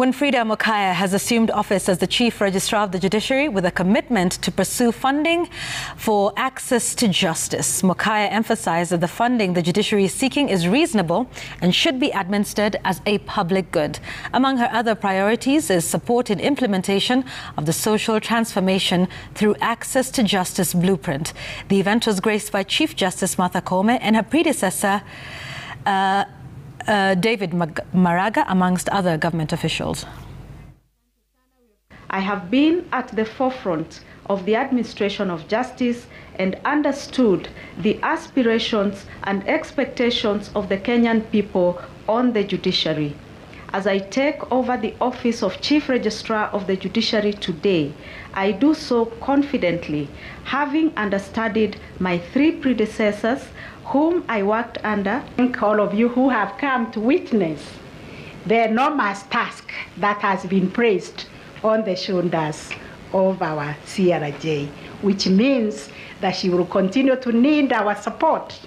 Winfridah Mokaya has assumed office as the Chief Registrar of the Judiciary with a commitment to pursue funding for access to justice. Mokaya emphasized that the funding the judiciary is seeking is reasonable and should be administered as a public good. Among her other priorities is support in implementation of the social transformation through access to justice blueprint. The event was graced by Chief Justice Martha Koome and her predecessor, uh, uh, David Maraga, amongst other government officials. I have been at the forefront of the administration of justice and understood the aspirations and expectations of the Kenyan people on the judiciary. As I take over the office of Chief Registrar of the Judiciary today, I do so confidently, having understudied my three predecessors whom I worked under. Thank all of you who have come to witness the enormous task that has been placed on the shoulders of our CRJ, which means that she will continue to need our support